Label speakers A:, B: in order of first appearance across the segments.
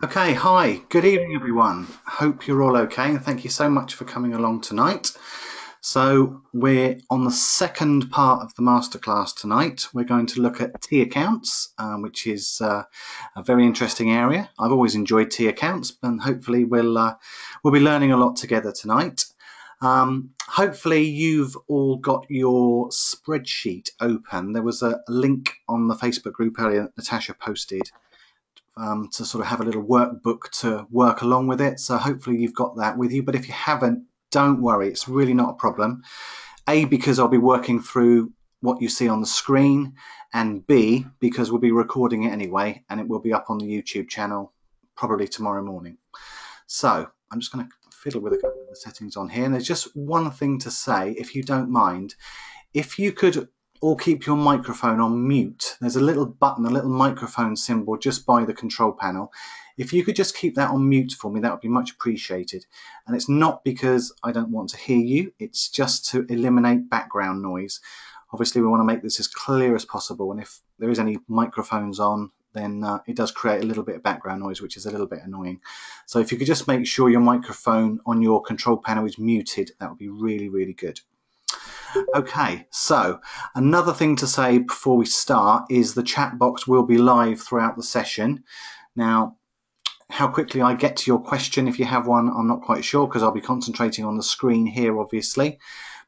A: Okay, hi, good evening everyone. Hope you're all okay and thank you so much for coming along tonight. So we're on the second part of the masterclass tonight. We're going to look at T accounts, um, which is uh, a very interesting area. I've always enjoyed T accounts and hopefully we'll, uh, we'll be learning a lot together tonight. Um, hopefully you've all got your spreadsheet open. There was a link on the Facebook group earlier that Natasha posted um, to sort of have a little workbook to work along with it. So hopefully you've got that with you. But if you haven't, don't worry, it's really not a problem. A, because I'll be working through what you see on the screen, and B, because we'll be recording it anyway, and it will be up on the YouTube channel probably tomorrow morning. So I'm just going to fiddle with a couple of the settings on here. And there's just one thing to say, if you don't mind. If you could or keep your microphone on mute. There's a little button, a little microphone symbol just by the control panel. If you could just keep that on mute for me, that would be much appreciated. And it's not because I don't want to hear you, it's just to eliminate background noise. Obviously, we want to make this as clear as possible. And if there is any microphones on, then uh, it does create a little bit of background noise, which is a little bit annoying. So if you could just make sure your microphone on your control panel is muted, that would be really, really good. Okay, so another thing to say before we start is the chat box will be live throughout the session. Now, how quickly I get to your question, if you have one, I'm not quite sure because I'll be concentrating on the screen here, obviously.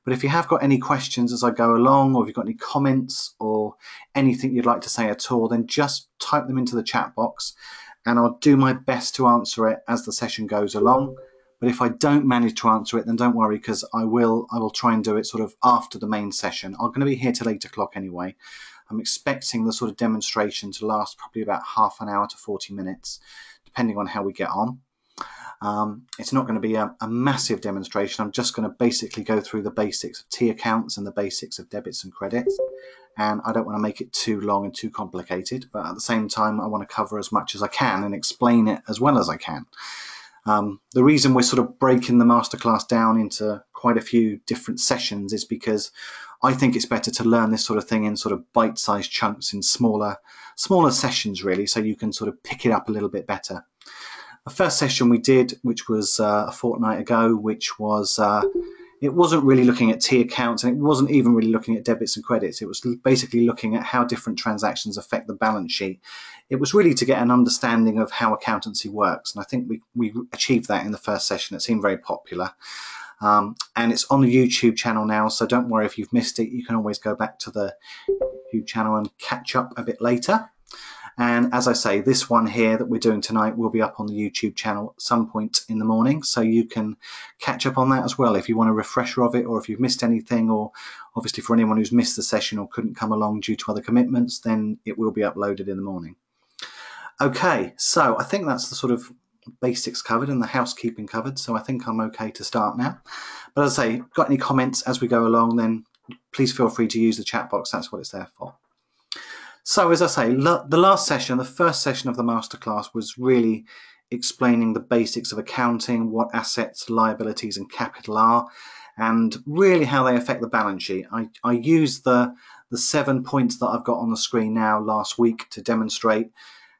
A: But if you have got any questions as I go along, or if you've got any comments or anything you'd like to say at all, then just type them into the chat box and I'll do my best to answer it as the session goes along. But if I don't manage to answer it, then don't worry because I will I will try and do it sort of after the main session. I'm going to be here till eight o'clock anyway. I'm expecting the sort of demonstration to last probably about half an hour to 40 minutes, depending on how we get on. Um, it's not going to be a, a, massive demonstration. I'm just going to basically go through the basics of T accounts and the basics of debits and credits. And I don't want to make it too long and too complicated, but at the same time, I want to cover as much as I can and explain it as well as I can. Um, the reason we're sort of breaking the masterclass down into quite a few different sessions is because I think it's better to learn this sort of thing in sort of bite-sized chunks in smaller, smaller sessions really, so you can sort of pick it up a little bit better. The first session we did, which was uh, a fortnight ago, which was uh, it wasn't really looking at T accounts and it wasn't even really looking at debits and credits. It was basically looking at how different transactions affect the balance sheet. It was really to get an understanding of how accountancy works. And I think we, we achieved that in the first session. It seemed very popular. Um, and it's on the YouTube channel now, so don't worry if you've missed it. You can always go back to the YouTube channel and catch up a bit later. And as I say, this one here that we're doing tonight will be up on the YouTube channel at some point in the morning. So you can catch up on that as well if you want a refresher of it or if you've missed anything or obviously for anyone who's missed the session or couldn't come along due to other commitments, then it will be uploaded in the morning. Okay, so I think that's the sort of basics covered and the housekeeping covered. So I think I'm okay to start now. But as I say, got any comments as we go along, then please feel free to use the chat box. That's what it's there for. So as I say, the last session, the first session of the masterclass was really explaining the basics of accounting, what assets, liabilities and capital are, and really how they affect the balance sheet. I, I used the, the seven points that I've got on the screen now last week to demonstrate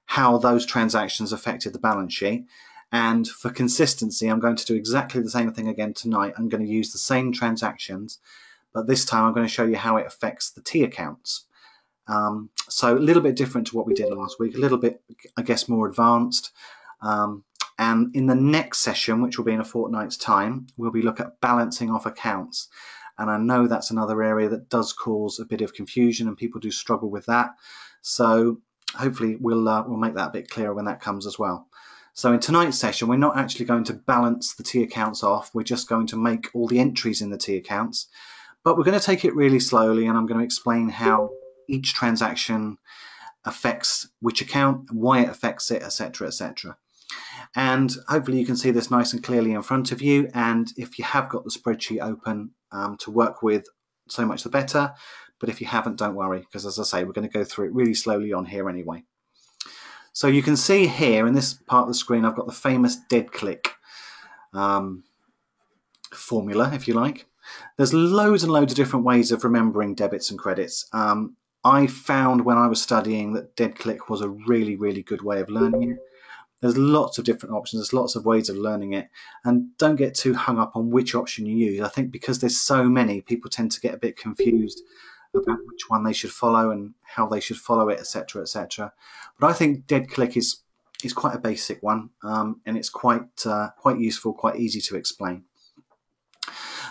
A: how those transactions affected the balance sheet. And for consistency, I'm going to do exactly the same thing again tonight. I'm going to use the same transactions, but this time I'm going to show you how it affects the T accounts. Um, so a little bit different to what we did last week, a little bit, I guess, more advanced. Um, and in the next session, which will be in a fortnight's time, we'll be looking at balancing off accounts. And I know that's another area that does cause a bit of confusion and people do struggle with that. So hopefully we'll, uh, we'll make that a bit clearer when that comes as well. So in tonight's session, we're not actually going to balance the T accounts off. We're just going to make all the entries in the T accounts. But we're going to take it really slowly and I'm going to explain how each transaction affects which account, why it affects it, etc., etc. And hopefully you can see this nice and clearly in front of you. And if you have got the spreadsheet open um, to work with, so much the better. But if you haven't, don't worry, because as I say, we're going to go through it really slowly on here anyway. So you can see here in this part of the screen, I've got the famous dead click um, formula, if you like. There's loads and loads of different ways of remembering debits and credits. Um, I found when I was studying that dead click was a really, really good way of learning it. There's lots of different options. There's lots of ways of learning it. And don't get too hung up on which option you use. I think because there's so many, people tend to get a bit confused about which one they should follow and how they should follow it, etc., etc. But I think dead click is is quite a basic one, um, and it's quite uh, quite useful, quite easy to explain.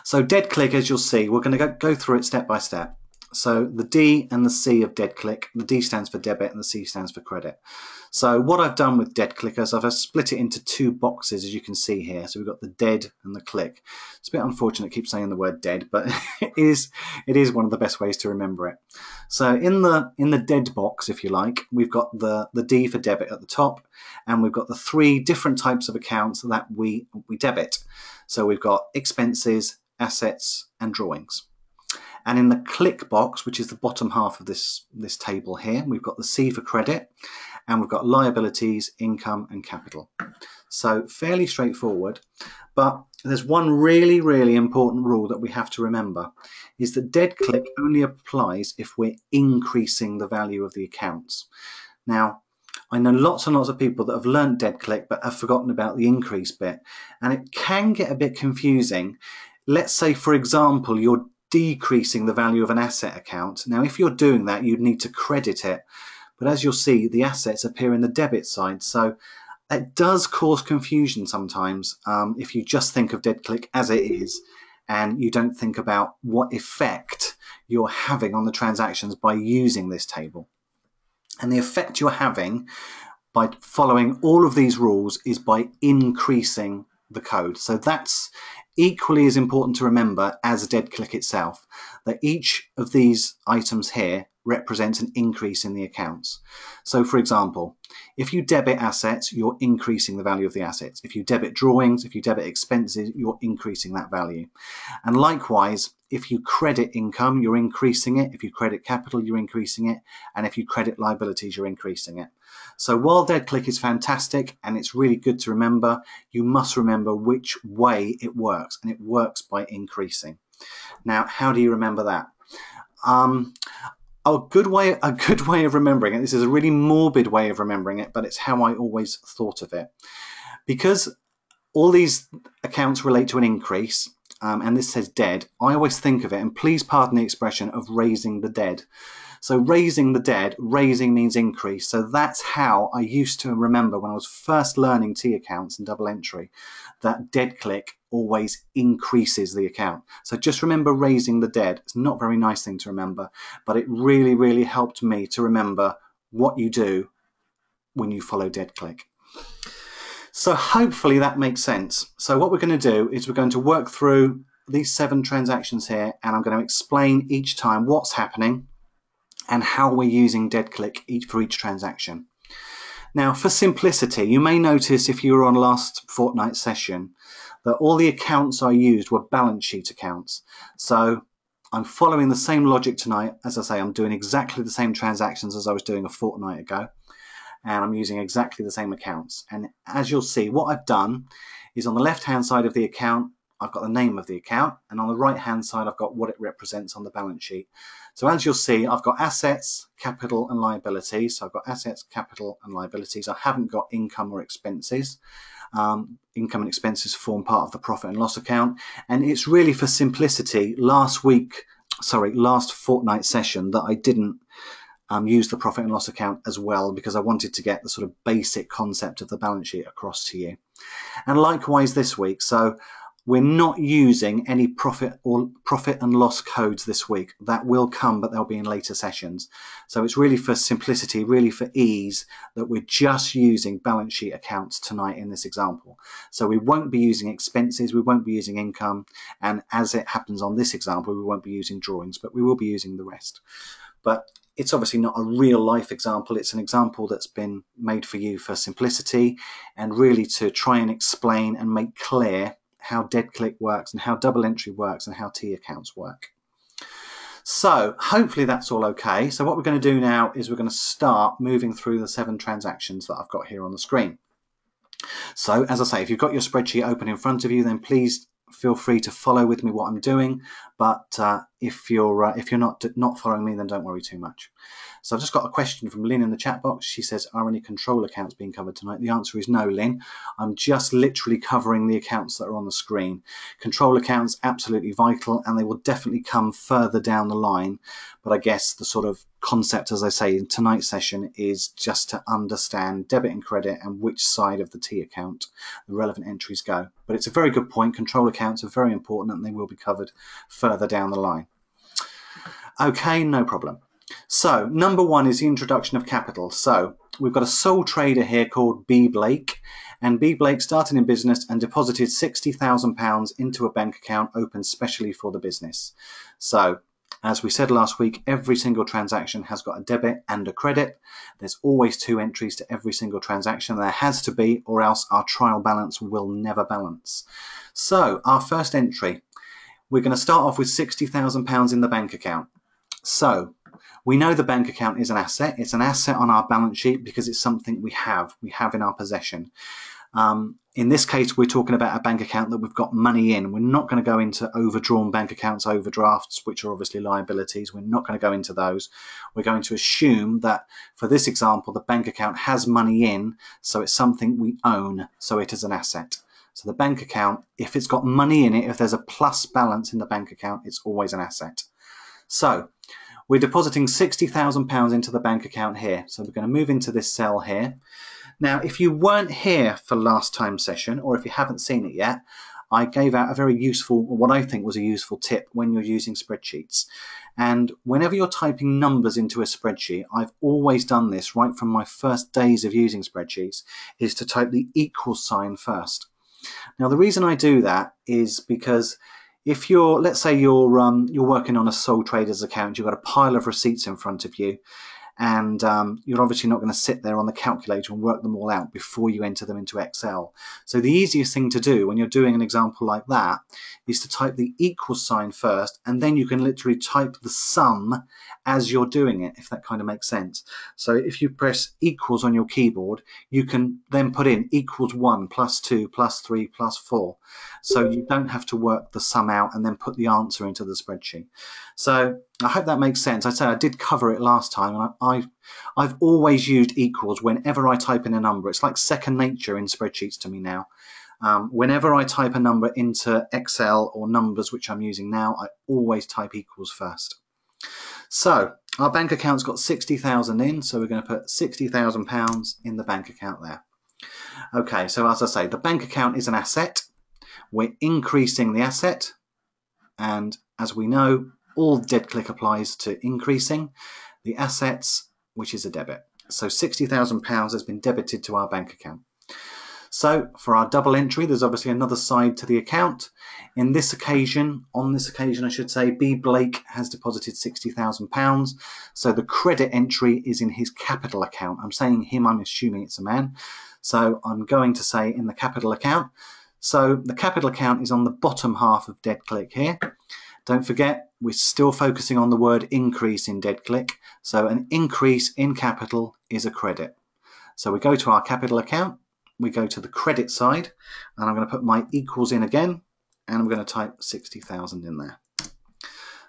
A: So dead click, as you'll see, we're going to go, go through it step by step. So the D and the C of dead click, the D stands for debit and the C stands for credit. So what I've done with dead clickers, I've split it into two boxes as you can see here. So we've got the dead and the click. It's a bit unfortunate to keep saying the word dead, but it is it is one of the best ways to remember it. So in the in the dead box, if you like, we've got the, the D for debit at the top, and we've got the three different types of accounts that we, we debit. So we've got expenses, assets, and drawings. And in the click box, which is the bottom half of this, this table here, we've got the C for credit and we've got liabilities, income and capital. So fairly straightforward, but there's one really, really important rule that we have to remember is that dead click only applies if we're increasing the value of the accounts. Now, I know lots and lots of people that have learned dead click but have forgotten about the increase bit and it can get a bit confusing. Let's say, for example, you're decreasing the value of an asset account. Now, if you're doing that, you'd need to credit it. But as you'll see, the assets appear in the debit side. So it does cause confusion sometimes um, if you just think of dead click as it is and you don't think about what effect you're having on the transactions by using this table. And the effect you're having by following all of these rules is by increasing the code. So that's equally as important to remember as dead click itself, that each of these items here represents an increase in the accounts. So for example, if you debit assets, you're increasing the value of the assets. If you debit drawings, if you debit expenses, you're increasing that value. And likewise, if you credit income, you're increasing it. If you credit capital, you're increasing it. And if you credit liabilities, you're increasing it. So while dead click is fantastic and it's really good to remember, you must remember which way it works. And it works by increasing. Now, how do you remember that? Um, a good way a good way of remembering it this is a really morbid way of remembering it but it's how i always thought of it. Because all these accounts relate to an increase um, and this says dead i always think of it and please pardon the expression of raising the dead so raising the dead raising means increase so that's how i used to remember when i was first learning t accounts and double entry that dead click always increases the account. So just remember raising the dead. It's not a very nice thing to remember, but it really, really helped me to remember what you do when you follow dead click. So hopefully that makes sense. So what we're going to do is we're going to work through these seven transactions here and I'm going to explain each time what's happening and how we're using dead click each for each transaction. Now for simplicity, you may notice if you were on last fortnight session that all the accounts I used were balance sheet accounts. So I'm following the same logic tonight. As I say, I'm doing exactly the same transactions as I was doing a fortnight ago. And I'm using exactly the same accounts. And as you'll see, what I've done is on the left-hand side of the account, I've got the name of the account. And on the right-hand side, I've got what it represents on the balance sheet. So as you'll see, I've got assets, capital and liabilities. So I've got assets, capital and liabilities. I haven't got income or expenses um, income and expenses form part of the profit and loss account. And it's really for simplicity, last week, sorry, last fortnight session that I didn't um, use the profit and loss account as well because I wanted to get the sort of basic concept of the balance sheet across to you. And likewise this week. So we're not using any profit or profit and loss codes this week. That will come, but they'll be in later sessions. So it's really for simplicity, really for ease, that we're just using balance sheet accounts tonight in this example. So we won't be using expenses, we won't be using income, and as it happens on this example, we won't be using drawings, but we will be using the rest. But it's obviously not a real life example. It's an example that's been made for you for simplicity and really to try and explain and make clear how dead click works and how double entry works and how T accounts work. So hopefully that's all okay. So what we're going to do now is we're going to start moving through the seven transactions that I've got here on the screen. So as I say, if you've got your spreadsheet open in front of you, then please feel free to follow with me what I'm doing. But uh, if you're uh, if you're not not following me, then don't worry too much. So I've just got a question from Lynn in the chat box. She says, "Are any control accounts being covered tonight?" The answer is no, Lynn. I'm just literally covering the accounts that are on the screen. Control accounts absolutely vital, and they will definitely come further down the line. But I guess the sort of concept, as I say, in tonight's session is just to understand debit and credit and which side of the T account the relevant entries go. But it's a very good point. Control accounts are very important and they will be covered further down the line. Okay, no problem. So number one is the introduction of capital. So we've got a sole trader here called B. Blake and B. Blake started in business and deposited £60,000 into a bank account opened specially for the business. So as we said last week, every single transaction has got a debit and a credit. There's always two entries to every single transaction. There has to be, or else our trial balance will never balance. So our first entry, we're going to start off with £60,000 in the bank account. So we know the bank account is an asset. It's an asset on our balance sheet because it's something we have, we have in our possession. Um, in this case, we're talking about a bank account that we've got money in. We're not going to go into overdrawn bank accounts, overdrafts, which are obviously liabilities. We're not going to go into those. We're going to assume that for this example, the bank account has money in, so it's something we own, so it is an asset. So the bank account, if it's got money in it, if there's a plus balance in the bank account, it's always an asset. So we're depositing £60,000 into the bank account here. So we're going to move into this cell here. Now, if you weren't here for last time session, or if you haven't seen it yet, I gave out a very useful, what I think was a useful tip when you're using spreadsheets. And whenever you're typing numbers into a spreadsheet, I've always done this right from my first days of using spreadsheets, is to type the equal sign first. Now, the reason I do that is because if you're let's say you're um, you're working on a sole trader's account you've got a pile of receipts in front of you and um, you're obviously not going to sit there on the calculator and work them all out before you enter them into Excel. So the easiest thing to do when you're doing an example like that is to type the equal sign first and then you can literally type the sum as you're doing it, if that kind of makes sense. So if you press equals on your keyboard, you can then put in equals 1 plus 2 plus 3 plus 4. So you don't have to work the sum out and then put the answer into the spreadsheet. So I hope that makes sense. I said I did cover it last time, and I, have I've always used equals whenever I type in a number. It's like second nature in spreadsheets to me now. Um, whenever I type a number into Excel or numbers which I'm using now, I always type equals first. So our bank account's got 60,000 in, so we're going to put 60,000 pounds in the bank account there. Okay, so as I say, the bank account is an asset. We're increasing the asset, and as we know, all dead click applies to increasing the assets, which is a debit. So £60,000 has been debited to our bank account. So for our double entry, there's obviously another side to the account. In this occasion, on this occasion, I should say, B. Blake has deposited £60,000. So the credit entry is in his capital account. I'm saying him, I'm assuming it's a man. So I'm going to say in the capital account. So the capital account is on the bottom half of dead click here. Don't forget, we're still focusing on the word increase in dead click. So an increase in capital is a credit. So we go to our capital account, we go to the credit side, and I'm going to put my equals in again, and I'm going to type 60,000 in there.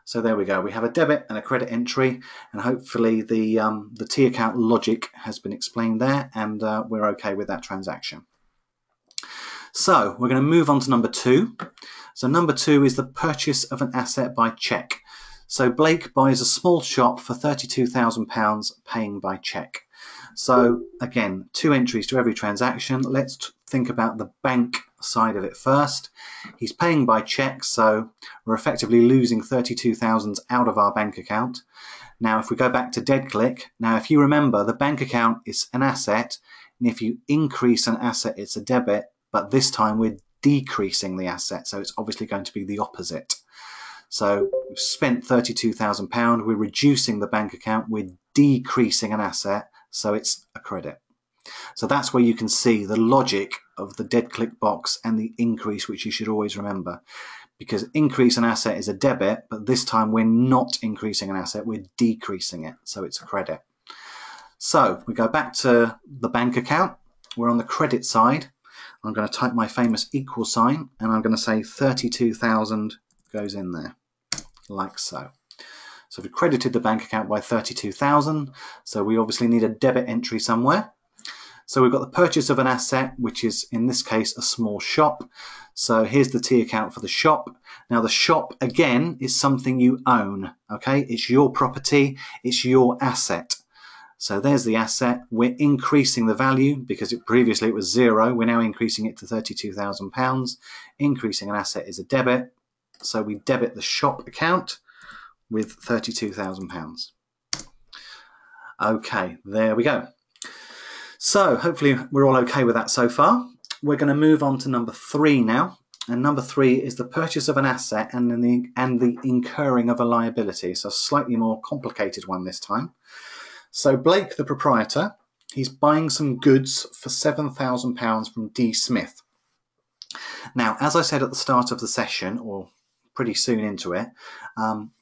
A: So there we go. We have a debit and a credit entry, and hopefully the um, the T account logic has been explained there, and uh, we're okay with that transaction. So we're going to move on to number two. So number two is the purchase of an asset by cheque. So Blake buys a small shop for £32,000 paying by cheque. So again, two entries to every transaction. Let's think about the bank side of it first. He's paying by cheque, so we're effectively losing 32,000 out of our bank account. Now, if we go back to dead click, now if you remember, the bank account is an asset, and if you increase an asset, it's a debit, but this time we're decreasing the asset. So it's obviously going to be the opposite. So we've spent £32,000, we're reducing the bank account, we're decreasing an asset, so it's a credit. So that's where you can see the logic of the dead click box and the increase, which you should always remember. Because increase an asset is a debit, but this time we're not increasing an asset, we're decreasing it, so it's a credit. So we go back to the bank account, we're on the credit side, I'm going to type my famous equal sign and I'm going to say 32,000 goes in there. like so. So we've credited the bank account by 32,000. So we obviously need a debit entry somewhere. So we've got the purchase of an asset, which is in this case a small shop. So here's the T account for the shop. Now the shop again is something you own. Okay, it's your property, it's your asset. So there's the asset. We're increasing the value because it, previously it was zero. We're now increasing it to £32,000. Increasing an asset is a debit. So we debit the shop account with £32,000. Okay, there we go. So hopefully we're all okay with that so far. We're going to move on to number three now. And number three is the purchase of an asset and the, and the incurring of a liability. So slightly more complicated one this time. So Blake, the proprietor, he's buying some goods for £7,000 from D. Smith. Now, as I said at the start of the session, or pretty soon into it, um,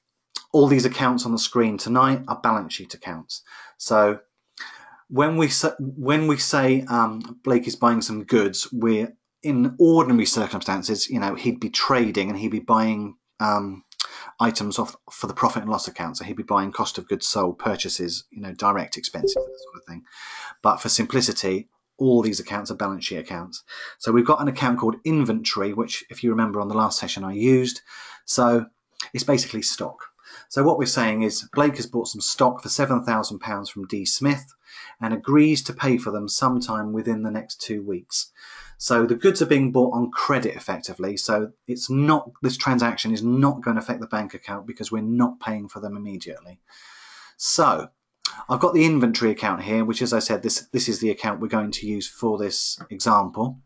A: all these accounts on the screen tonight are balance sheet accounts. So when we say, when we say um, Blake is buying some goods, we're in ordinary circumstances, you know, he'd be trading and he'd be buying um, items off for the profit and loss account. So he'd be buying cost of goods sold, purchases, you know, direct expenses, that sort of thing. But for simplicity, all these accounts are balance sheet accounts. So we've got an account called inventory, which if you remember on the last session I used. So it's basically stock. So what we're saying is Blake has bought some stock for £7,000 from D. Smith and agrees to pay for them sometime within the next two weeks. So the goods are being bought on credit effectively. So it's not this transaction is not going to affect the bank account because we're not paying for them immediately. So I've got the inventory account here, which as I said, this, this is the account we're going to use for this example.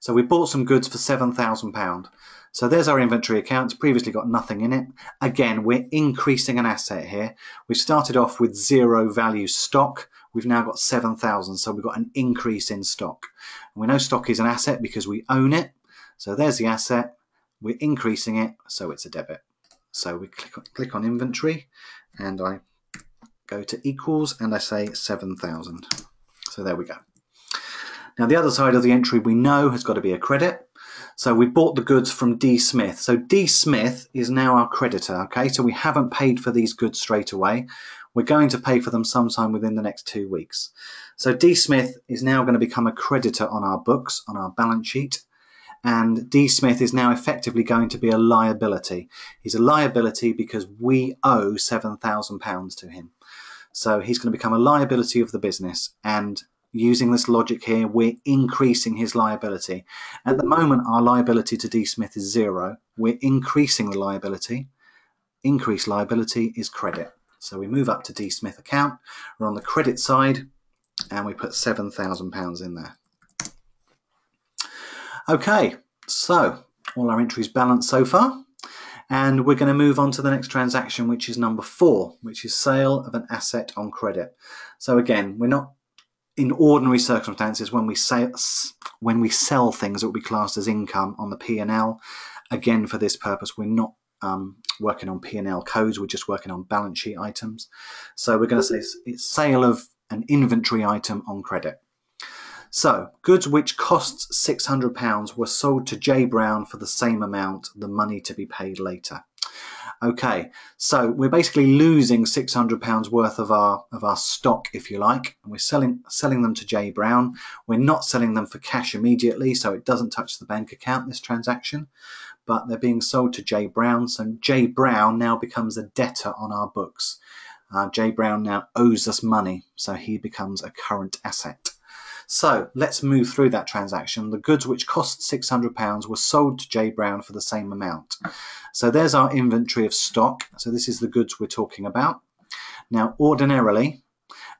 A: So we bought some goods for £7,000. So there's our inventory account. It's previously got nothing in it. Again, we're increasing an asset here. We started off with zero value stock. We've now got 7,000. So we've got an increase in stock. And we know stock is an asset because we own it. So there's the asset. We're increasing it. So it's a debit. So we click click on inventory and I go to equals and I say 7,000. So there we go. Now the other side of the entry we know has got to be a credit. So we bought the goods from D. Smith. So D. Smith is now our creditor, okay? So we haven't paid for these goods straight away. We're going to pay for them sometime within the next two weeks. So D. Smith is now going to become a creditor on our books, on our balance sheet. And D. Smith is now effectively going to be a liability. He's a liability because we owe £7,000 to him. So he's going to become a liability of the business. And using this logic here, we're increasing his liability. At the moment, our liability to D. Smith is zero. We're increasing the liability. Increased liability is credit. So we move up to D. Smith account. We're on the credit side and we put £7,000 in there. Okay, so all our entries balanced so far. And we're going to move on to the next transaction, which is number four, which is sale of an asset on credit. So again, we're not in ordinary circumstances, when we say when we sell things, it will be classed as income on the P&L. Again, for this purpose, we're not um, working on P&L codes. We're just working on balance sheet items. So we're going to say it's sale of an inventory item on credit. So goods which cost £600 were sold to J Brown for the same amount, the money to be paid later. Okay, so we're basically losing £600 worth of our of our stock, if you like, and we're selling selling them to J Brown. We're not selling them for cash immediately, so it doesn't touch the bank account, this transaction, but they're being sold to J Brown. So J Brown now becomes a debtor on our books. Uh, J Brown now owes us money, so he becomes a current asset. So let's move through that transaction. The goods which cost £600 were sold to J Brown for the same amount. So there's our inventory of stock. So this is the goods we're talking about. Now, ordinarily,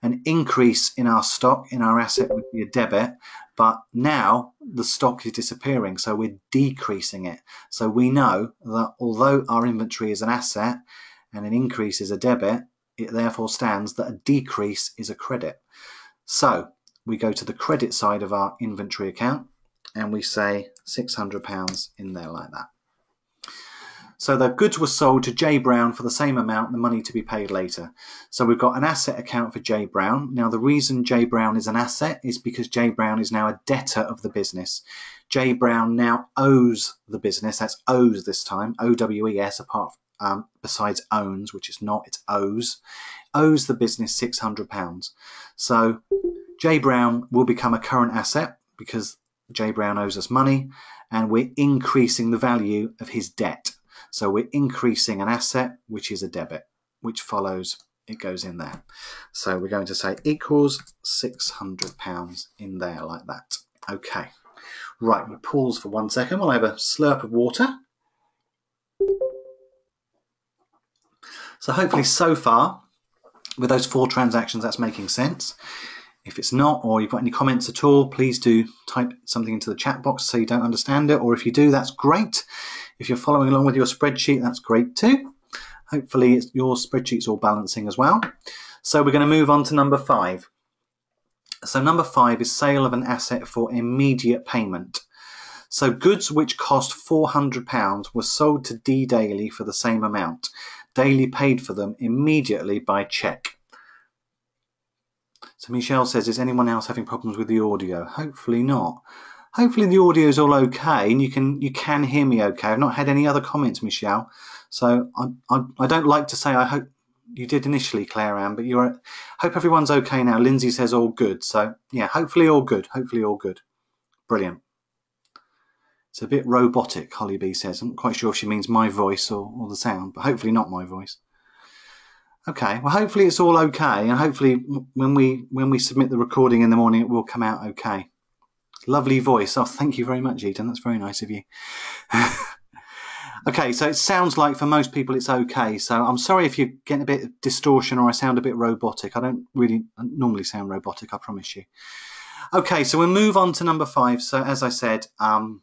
A: an increase in our stock, in our asset would be a debit, but now the stock is disappearing, so we're decreasing it. So we know that although our inventory is an asset and an increase is a debit, it therefore stands that a decrease is a credit. So we go to the credit side of our inventory account and we say £600 in there like that. So the goods were sold to J Brown for the same amount, the money to be paid later. So we've got an asset account for J Brown. Now the reason J Brown is an asset is because J Brown is now a debtor of the business. J Brown now owes the business, that's owes this time, O-W-E-S apart um, besides owns, which is not, it's owes, owes the business £600. So J Brown will become a current asset because J Brown owes us money and we're increasing the value of his debt. So we're increasing an asset, which is a debit, which follows, it goes in there. So we're going to say equals £600 in there like that. Okay. Right, we pause for one second. We'll have a slurp of water. So hopefully so far, with those four transactions, that's making sense. If it's not, or you've got any comments at all, please do type something into the chat box so you don't understand it. Or if you do, that's great. If you're following along with your spreadsheet, that's great too. Hopefully your spreadsheet's all balancing as well. So we're going to move on to number five. So number five is sale of an asset for immediate payment. So goods which cost £400 were sold to D Daly for the same amount. Daly paid for them immediately by cheque. So Michelle says, is anyone else having problems with the audio? Hopefully not. Hopefully the audio is all okay and you can you can hear me okay. I've not had any other comments, Michelle. So I, I, I don't like to say I hope you did initially, Claire Ann, but you're. Hope everyone's okay now. Lindsay says all good. So yeah, hopefully all good. Hopefully all good. Brilliant. It's a bit robotic, Holly B says. I'm not quite sure if she means my voice or, or the sound, but hopefully not my voice. Okay, well hopefully it's all okay, and hopefully when we when we submit the recording in the morning, it will come out okay. Lovely voice. Oh, thank you very much, Eden. That's very nice of you. Okay, so it sounds like for most people it's okay. So I'm sorry if you're getting a bit of distortion or I sound a bit robotic. I don't really normally sound robotic, I promise you. Okay, so we'll move on to number five. So as I said, um,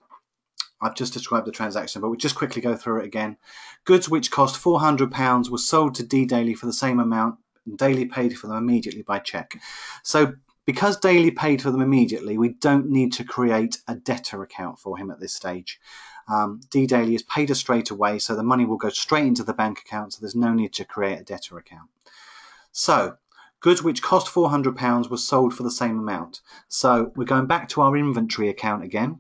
A: I've just described the transaction, but we'll just quickly go through it again. Goods which cost £400 were sold to D Daly for the same amount. And Daly paid for them immediately by cheque. So because Daly paid for them immediately, we don't need to create a debtor account for him at this stage um, D-Daly is paid us straight away, so the money will go straight into the bank account, so there's no need to create a debtor account. So, goods which cost £400 were sold for the same amount. So we're going back to our inventory account again.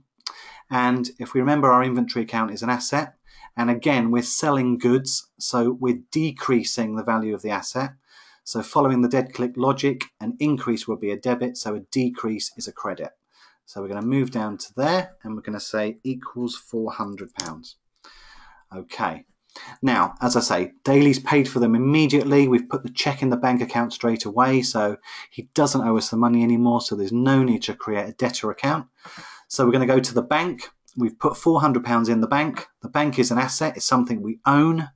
A: And if we remember, our inventory account is an asset. And again, we're selling goods, so we're decreasing the value of the asset. So following the dead click logic, an increase will be a debit, so a decrease is a credit. So we're going to move down to there and we're going to say equals £400. Okay. Now, as I say, Daly's paid for them immediately. We've put the check in the bank account straight away, so he doesn't owe us the money anymore, so there's no need to create a debtor account. So we're going to go to the bank. We've put £400 in the bank. The bank is an asset, it's something we own.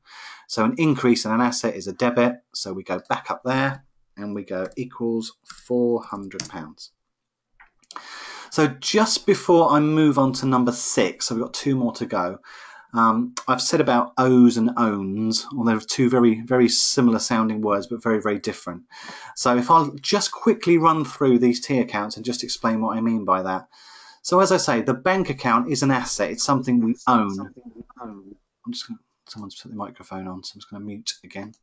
A: So an increase in an asset is a debit. So we go back up there and we go equals £400. So just before I move on to number six, so we've got two more to go. Um, I've said about owes and owns, well, they're two very, very similar sounding words, but very, very different. So if I'll just quickly run through these T accounts and just explain what I mean by that. So as I say, the bank account is an asset. It's something we own. I'm just going to, someone's put the microphone on, so I'm just going to mute again.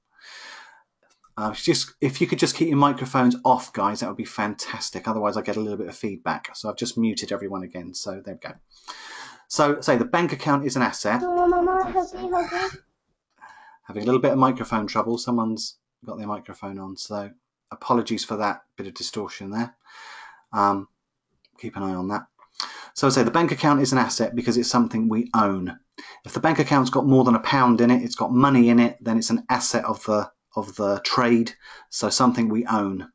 A: Uh, just if you could just keep your microphones off, guys, that would be fantastic. Otherwise, I get a little bit of feedback. So I've just muted everyone again. So there we go. So say the bank account is an asset. Having a little bit of microphone trouble. Someone's got their microphone on. So apologies for that bit of distortion there. Um, keep an eye on that. So I say the bank account is an asset because it's something we own. If the bank account's got more than a pound in it, it's got money in it, then it's an asset of the of the trade, so something we own.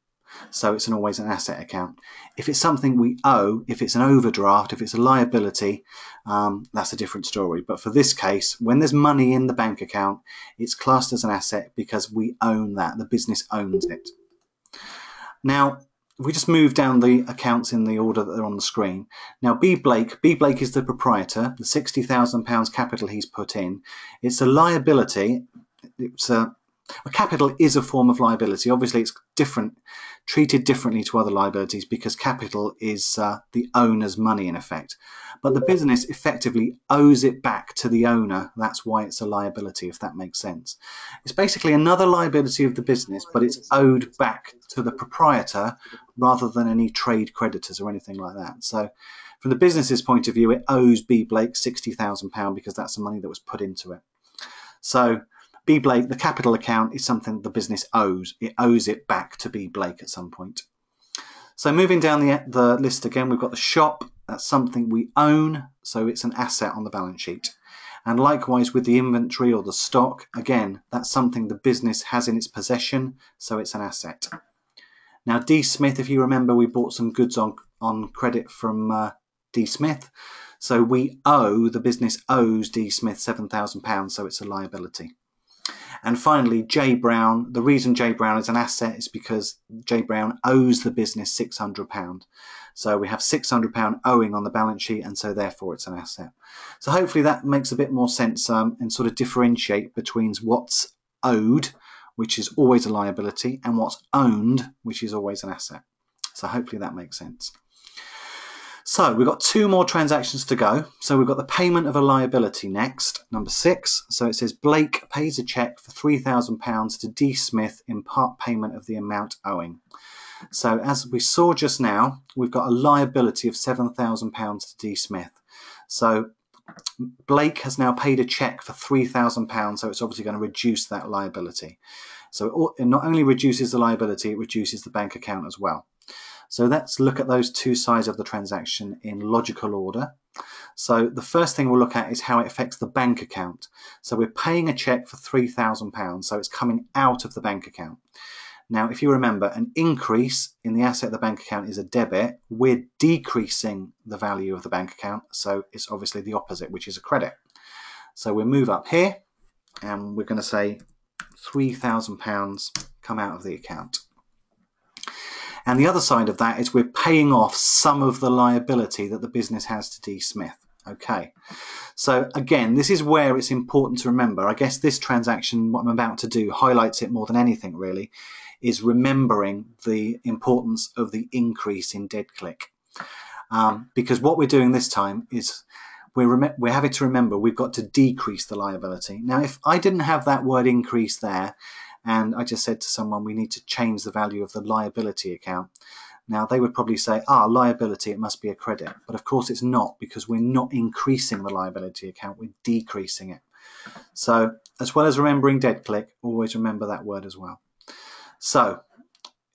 A: So it's an always an asset account. If it's something we owe, if it's an overdraft, if it's a liability, um, that's a different story. But for this case, when there's money in the bank account, it's classed as an asset because we own that. The business owns it. Now, if we just move down the accounts in the order that they're on the screen. Now, B. Blake, B. Blake is the proprietor, the £60,000 capital he's put in. It's a liability. It's a a capital is a form of liability. Obviously, it's different, treated differently to other liabilities because capital is uh, the owner's money in effect. But the business effectively owes it back to the owner. That's why it's a liability, if that makes sense. It's basically another liability of the business, but it's owed back to the proprietor rather than any trade creditors or anything like that. So from the business's point of view, it owes B. Blake £60,000 because that's the money that was put into it. So B Blake, the capital account is something the business owes. It owes it back to B Blake at some point. So moving down the, the list again, we've got the shop. That's something we own, so it's an asset on the balance sheet. And likewise with the inventory or the stock, again, that's something the business has in its possession, so it's an asset. Now, D. Smith, if you remember, we bought some goods on, on credit from uh, D. Smith. So we owe, the business owes D. Smith £7,000, so it's a liability. And finally, J. Brown. The reason J. Brown is an asset is because J. Brown owes the business £600. So we have £600 owing on the balance sheet, and so therefore it's an asset. So hopefully that makes a bit more sense um, and sort of differentiate between what's owed, which is always a liability, and what's owned, which is always an asset. So hopefully that makes sense. So we've got two more transactions to go. So we've got the payment of a liability next, number six. So it says Blake pays a cheque for £3,000 to D. Smith in part payment of the amount owing. So as we saw just now, we've got a liability of £7,000 to D. Smith. So Blake has now paid a cheque for £3,000, so it's obviously going to reduce that liability. So it not only reduces the liability, it reduces the bank account as well. So let's look at those two sides of the transaction in logical order. So the first thing we'll look at is how it affects the bank account. So we're paying a cheque for £3,000, so it's coming out of the bank account. Now, if you remember, an increase in the asset of the bank account is a debit. We're decreasing the value of the bank account, so it's obviously the opposite, which is a credit. So we'll move up here, and we're going to say £3,000 come out of the account. And the other side of that is we're paying off some of the liability that the business has to D. Smith. Okay, so again, this is where it's important to remember. I guess this transaction, what I'm about to do, highlights it more than anything really, is remembering the importance of the increase in dead click. Um, because what we're doing this time is we're, we're having to remember we've got to decrease the liability. Now, if I didn't have that word increase there, and I just said to someone we need to change the value of the liability account. Now they would probably say, ah, liability, it must be a credit. But of course it's not because we're not increasing the liability account, we're decreasing it. So as well as remembering dead click, always remember that word as well. So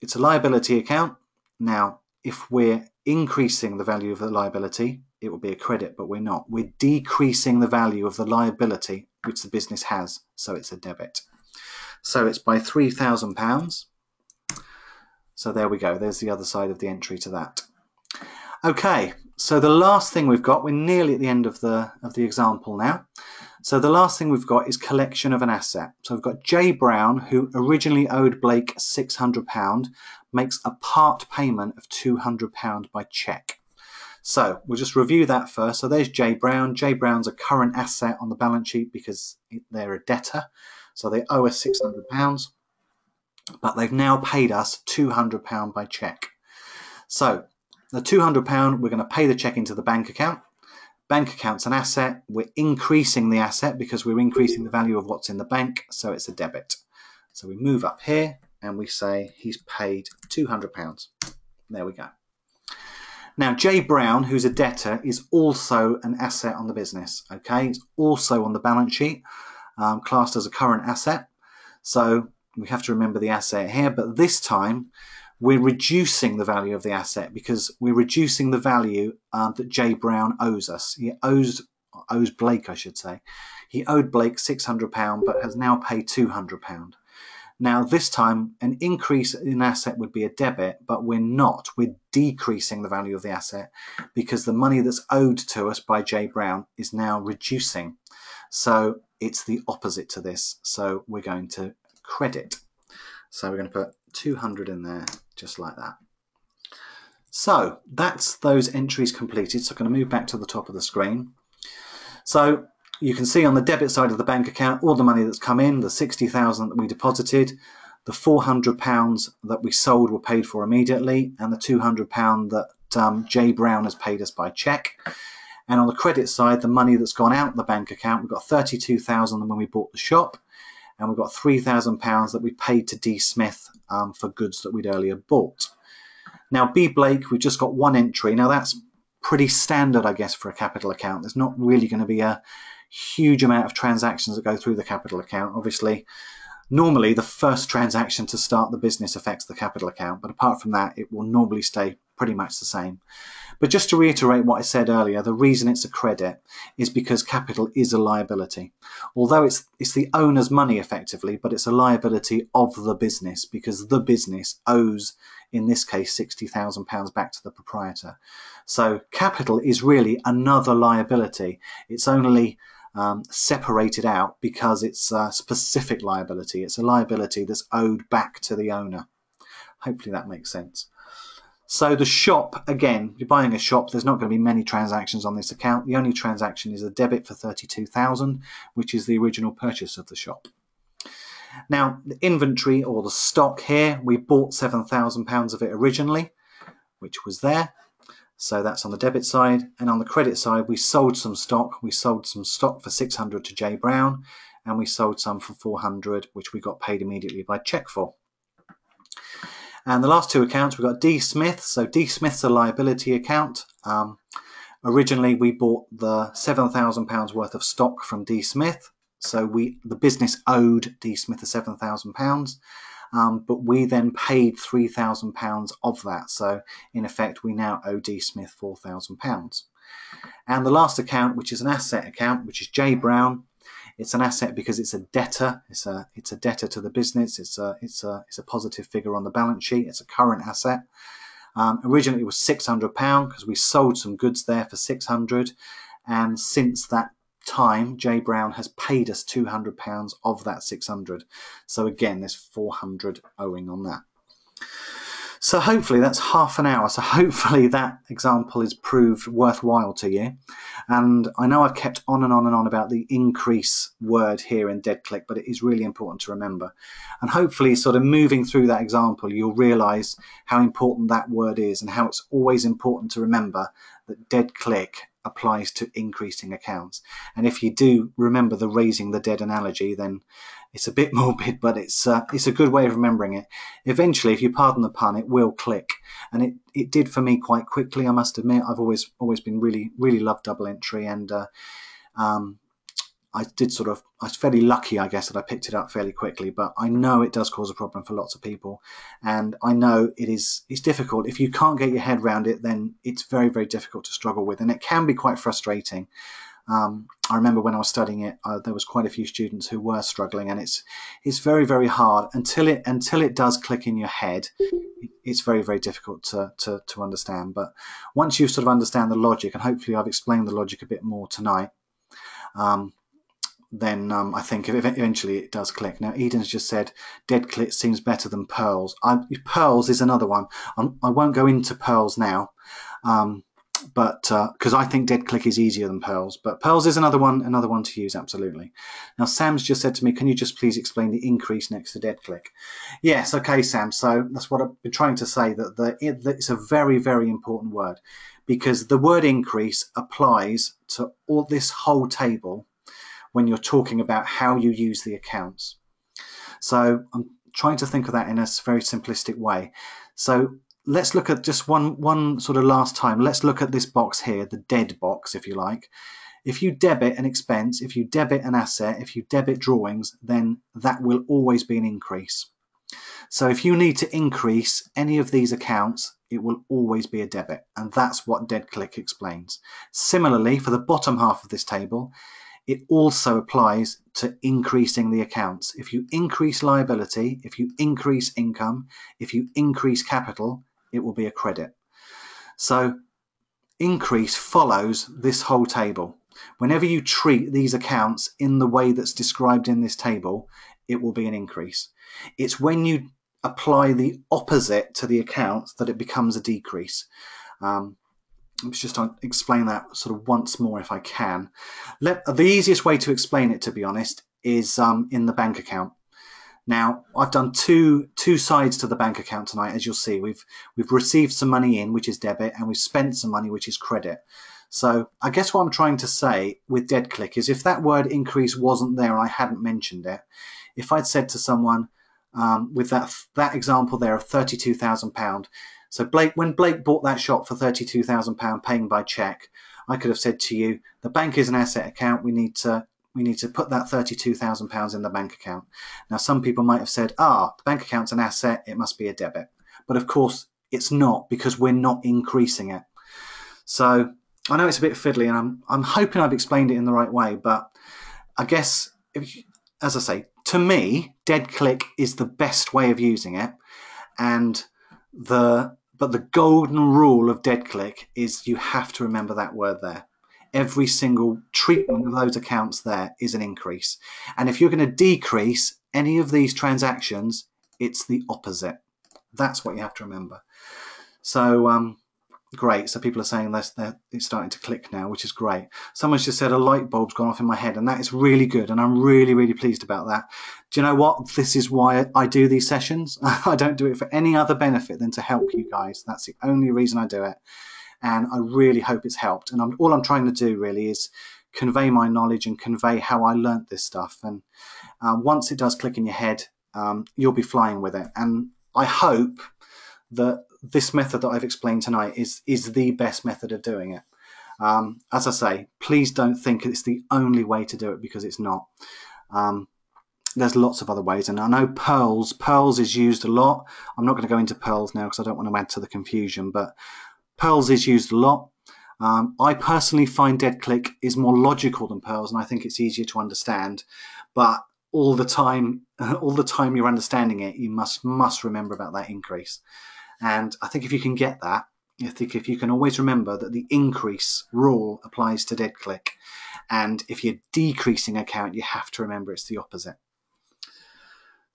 A: it's a liability account. Now, if we're increasing the value of the liability, it will be a credit, but we're not. We're decreasing the value of the liability which the business has, so it's a debit. So it's by £3,000. So there we go. There's the other side of the entry to that. Okay, so the last thing we've got, we're nearly at the end of the, of the example now. So the last thing we've got is collection of an asset. So we've got J. Brown, who originally owed Blake £600, makes a part payment of £200 by cheque. So we'll just review that first. So there's J. Brown. J. Brown's a current asset on the balance sheet because they're a debtor. So they owe us £600, but they've now paid us £200 by cheque. So the £200, we're going to pay the cheque into the bank account. Bank account's an asset. We're increasing the asset because we're increasing the value of what's in the bank, so it's a debit. So we move up here and we say he's paid £200. There we go. Now, J. Brown, who's a debtor, is also an asset on the business. Okay, it's also on the balance sheet um, classed as a current asset. So we have to remember the asset here, but this time we're reducing the value of the asset because we're reducing the value um, that J. Brown owes us. He owes owes Blake, I should say. He owed Blake £600 but has now paid £200. Now, this time, an increase in asset would be a debit, but we're not. We're decreasing the value of the asset because the money that's owed to us by J. Brown is now reducing. So it's the opposite to this. So we're going to credit. So we're going to put 200 in there, just like that. So that's those entries completed. So I'm going to move back to the top of the screen. So you can see on the debit side of the bank account all the money that's come in, the 60,000 that we deposited, the 400 pounds that we sold were paid for immediately, and the 200 pound that um, J Brown has paid us by cheque. And on the credit side, the money that's gone out the bank account, we've got 32,000 when we bought the shop, and we've got 3,000 pounds that we paid to D Smith um, for goods that we'd earlier bought. Now B Blake, we've just got one entry. Now that's pretty standard, I guess, for a capital account. There's not really going to be a huge amount of transactions that go through the capital account. Obviously, normally the first transaction to start the business affects the capital account, but apart from that, it will normally stay pretty much the same. But just to reiterate what I said earlier, the reason it's a credit is because capital is a liability. Although it's it's the owner's money effectively, but it's a liability of the business because the business owes, in this case, £60,000 back to the proprietor. So capital is really another liability. It's only um, separated out because it's a specific liability. It's a liability that's owed back to the owner. Hopefully that makes sense. So the shop, again, you're buying a shop, there's not going to be many transactions on this account. The only transaction is a debit for 32,000, which is the original purchase of the shop. Now, the inventory or the stock here, we bought £7,000 of it originally, which was there. So that's on the debit side. And on the credit side, we sold some stock. We sold some stock for 600 to J Brown, and we sold some for 400, which we got paid immediately by check for. And the last two accounts, we've got D Smith. So D Smith's a liability account. Um, originally, we bought the £7,000 worth of stock from D Smith. So we, the business owed D Smith the £7,000. Um, but we then paid £3,000 of that. So in effect, we now owe D Smith £4,000. And the last account, which is an asset account, which is J Brown, it's an asset because it's a debtor. It's a it's a debtor to the business. It's a it's a it's a positive figure on the balance sheet. It's a current asset. Um, originally, it was six hundred pound because we sold some goods there for six hundred, and since that time, J Brown has paid us two hundred pounds of that six hundred. So again, there's four hundred owing on that. So hopefully that's half an hour. So hopefully that example is proved worthwhile to you. And I know I've kept on and on and on about the increase word here in dead click, but it is really important to remember. And hopefully sort of moving through that example, you'll realize how important that word is and how it's always important to remember that dead click applies to increasing accounts. And if you do remember the raising the dead analogy, then it's a bit morbid, but it's uh, it's a good way of remembering it. Eventually, if you pardon the pun, it will click, and it, it did for me quite quickly. I must admit, I've always always been really really loved double entry, and uh, um, I did sort of I was fairly lucky, I guess, that I picked it up fairly quickly. But I know it does cause a problem for lots of people, and I know it is it's difficult if you can't get your head around it. Then it's very very difficult to struggle with, and it can be quite frustrating. Um, I remember when I was studying it, uh, there was quite a few students who were struggling, and it's it's very very hard until it until it does click in your head. It's very very difficult to, to to understand. But once you sort of understand the logic, and hopefully I've explained the logic a bit more tonight, um, then um, I think eventually it does click. Now Eden's just said dead click seems better than pearls. I, pearls is another one. I'm, I will not go into pearls now. Um, but because uh, I think dead click is easier than pearls, but pearls is another one, another one to use absolutely. Now Sam's just said to me, "Can you just please explain the increase next to dead click?" Yes, okay, Sam. So that's what I've been trying to say. That the it, that it's a very very important word because the word increase applies to all this whole table when you're talking about how you use the accounts. So I'm trying to think of that in a very simplistic way. So let's look at just one one sort of last time. Let's look at this box here, the dead box, if you like. If you debit an expense, if you debit an asset, if you debit drawings, then that will always be an increase. So if you need to increase any of these accounts, it will always be a debit. And that's what dead click explains. Similarly, for the bottom half of this table, it also applies to increasing the accounts. If you increase liability, if you increase income, if you increase capital, it will be a credit. So increase follows this whole table. Whenever you treat these accounts in the way that's described in this table, it will be an increase. It's when you apply the opposite to the accounts that it becomes a decrease. Um, let's just explain that sort of once more if I can. Let, the easiest way to explain it, to be honest, is um, in the bank account. Now, I've done two two sides to the bank account tonight, as you'll see. We've we've received some money in, which is debit, and we've spent some money, which is credit. So I guess what I'm trying to say with dead click is if that word increase wasn't there and I hadn't mentioned it, if I'd said to someone um, with that that example there of £32,000, so Blake, when Blake bought that shop for £32,000 paying by cheque, I could have said to you, the bank is an asset account. We need to we need to put that £32,000 in the bank account. Now, some people might have said, ah, the bank account's an asset, it must be a debit. But of course, it's not because we're not increasing it. So I know it's a bit fiddly and I'm, I'm hoping I've explained it in the right way, but I guess, if, as I say, to me, dead click is the best way of using it. And the but the golden rule of dead click is you have to remember that word there every single treatment of those accounts there is an increase. And if you're going to decrease any of these transactions, it's the opposite. That's what you have to remember. So, um, great. So people are saying this, they're, it's starting to click now, which is great. Someone's just said a light bulb's gone off in my head, and that is really good. And I'm really, really pleased about that. Do you know what? This is why I do these sessions. I don't do it for any other benefit than to help you guys. That's the only reason I do it and I really hope it's helped. And I'm, all I'm trying to do really is convey my knowledge and convey how I learnt this stuff. And uh, once it does click in your head, um, you'll be flying with it. And I hope that this method that I've explained tonight is is the best method of doing it. Um, as I say, please don't think it's the only way to do it because it's not. Um, there's lots of other ways, and I know pearls. Pearls is used a lot. I'm not going to go into pearls now because I don't want to add to the confusion, but Pearls is used a lot. Um, I personally find dead click is more logical than Pearls, and I think it's easier to understand. But all the time, all the time you're understanding it, you must must remember about that increase. And I think if you can get that, I think if you can always remember that the increase rule applies to dead click, and if you're decreasing a count, you have to remember it's the opposite.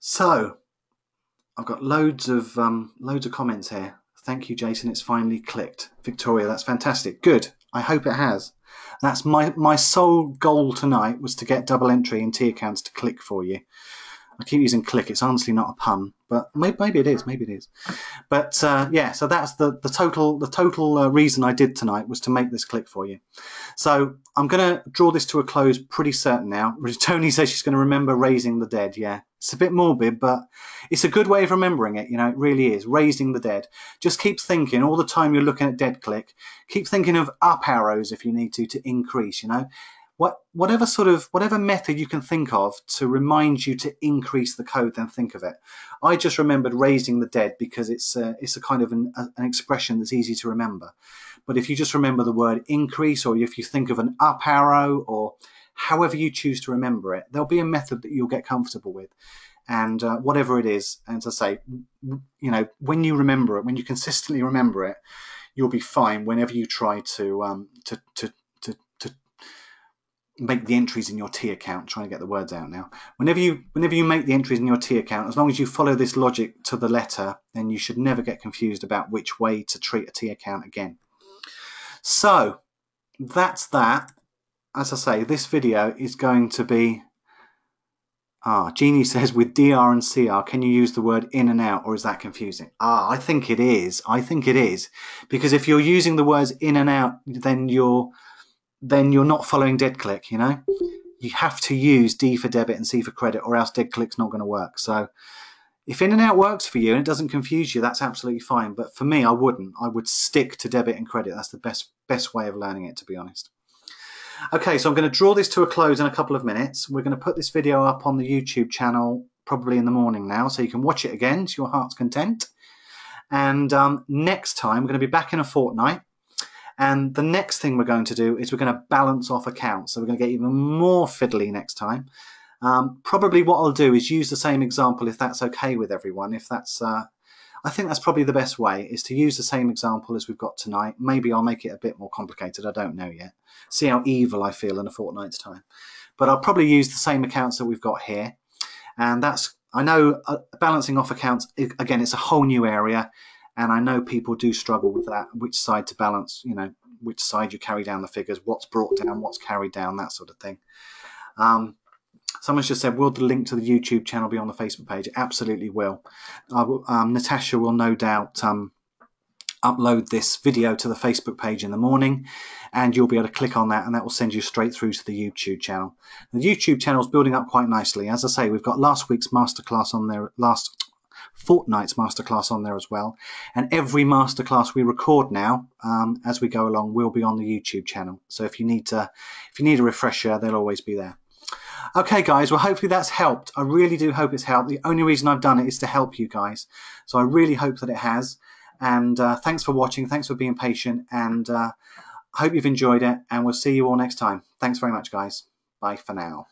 A: So I've got loads of um, loads of comments here. Thank you, Jason. It's finally clicked. Victoria, that's fantastic. Good. I hope it has. That's my, my sole goal tonight was to get double entry and T accounts to click for you. I keep using click. It's honestly not a pun, but maybe, it is. Maybe it is. But uh, yeah, so that's the the total the total uh, reason I did tonight was to make this click for you. So I'm going to draw this to a close pretty certain now. Tony says she's going to remember raising the dead. Yeah, it's a bit morbid, but it's a good way of remembering it. You know, it really is. Raising the dead. Just keep thinking all the time you're looking at dead click. Keep thinking of up arrows if you need to to increase. You know, what whatever sort of whatever method you can think of to remind you to increase the code, then think of it. I just remembered raising the dead because it's a, it's a kind of an, a, an expression that's easy to remember. But if you just remember the word increase, or if you think of an up arrow, or however you choose to remember it. There'll be a method that you'll get comfortable with. And uh, whatever it is, and as I say, you know, when you remember it, when you consistently remember it, you'll be fine whenever you try to um, to, to to to make the entries in your T account. Trying to get the words out now. Whenever you whenever you make the entries in your T account, as long as you follow this logic to the letter, then you should never get confused about which way to treat a T account again. So that's that as I say, this video is going to be. Ah, Jeannie says with DR and CR, can you use the word in and out, or is that confusing? Ah, I think it is. I think it is because if you're using the words in and out, then you're then you're not following dead click. You know, you have to use D for debit and C for credit, or else dead click's not going to work. So. If in and out works for you and it doesn't confuse you, that's absolutely fine. But for me, I wouldn't. I would stick to debit and credit. That's the best best way of learning it, to be honest. Okay, so I'm going to draw this to a close in a couple of minutes. We're going to put this video up on the YouTube channel probably in the morning now, so you can watch it again to your heart's content. And um, next time, we're going to be back in a fortnight. And the next thing we're going to do is we're going to balance off accounts. So we're going to get even more fiddly next time. Um, probably what I'll do is use the same example if that's okay with everyone, if that's uh, I think that's probably the best way is to use the same example as we've got tonight. Maybe I'll make it a bit more complicated. I don't know yet. See how evil I feel in a fortnight's time. But I'll probably use the same accounts that we've got here. And that's, I know uh, balancing off accounts, again, it's a whole new area. And I know people do struggle with that, which side to balance, you know, which side you carry down the figures, what's brought down, what's carried down, that sort of thing. Um, Someone's just said, will the link to the YouTube channel be on the Facebook page? It absolutely will. will um, Natasha will no doubt um, upload this video to the Facebook page in the morning and you'll be able to click on that and that will send you straight through to the YouTube channel. The YouTube channel is building up quite nicely. As I say, we've got last week's masterclass on there, last fortnight's masterclass on there as well. And every masterclass we record now, um, as we go along, will be on the YouTube channel. So if you need to, if you need a refresher, they'll always be there. Okay, guys, well, hopefully that's helped. I really do hope it's helped. The only reason I've done it is to help you guys. So I really hope that it has. And uh, thanks for watching. Thanks for being patient. And uh, hope you've enjoyed it. And we'll see you all next time. Thanks very much, guys. Bye for now.